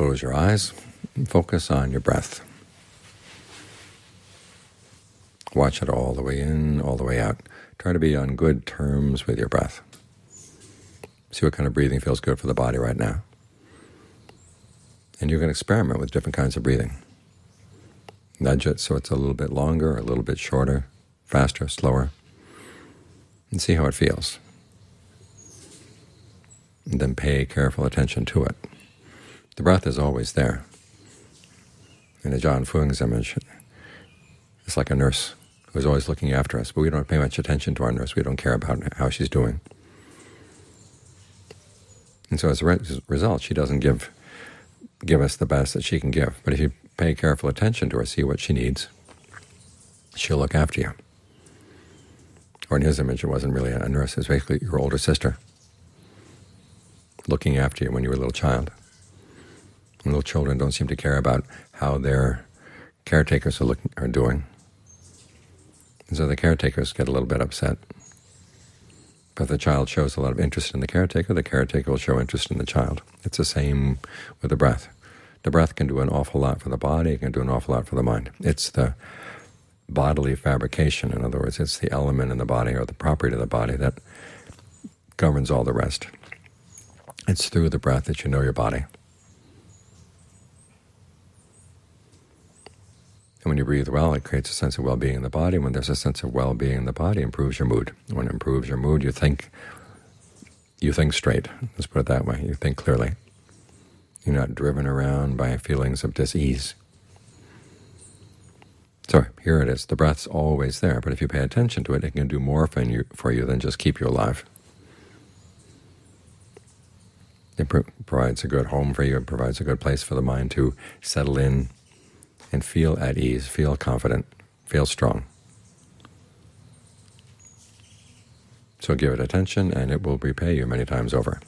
close your eyes and focus on your breath. Watch it all the way in, all the way out. Try to be on good terms with your breath. See what kind of breathing feels good for the body right now. And you can experiment with different kinds of breathing. Nudge it so it's a little bit longer, a little bit shorter, faster, slower, and see how it feels. And then pay careful attention to it. The breath is always there. In Ajaan Fuang's image, it's like a nurse who's always looking after us, but we don't pay much attention to our nurse. We don't care about how she's doing. And so as a result, she doesn't give give us the best that she can give. But if you pay careful attention to her, see what she needs, she'll look after you. Or in his image, it wasn't really a nurse. It was basically your older sister looking after you when you were a little child. Little children don't seem to care about how their caretakers are, looking, are doing. And so the caretakers get a little bit upset. But the child shows a lot of interest in the caretaker, the caretaker will show interest in the child. It's the same with the breath. The breath can do an awful lot for the body, it can do an awful lot for the mind. It's the bodily fabrication. In other words, it's the element in the body or the property of the body that governs all the rest. It's through the breath that you know your body. And when you breathe well, it creates a sense of well-being in the body. When there's a sense of well-being in the body, it improves your mood. When it improves your mood, you think you think straight. Let's put it that way. You think clearly. You're not driven around by feelings of dis-ease. So here it is. The breath's always there, but if you pay attention to it, it can do more for you, for you than just keep you alive. It provides a good home for you. It provides a good place for the mind to settle in and feel at ease, feel confident, feel strong. So give it attention, and it will repay you many times over.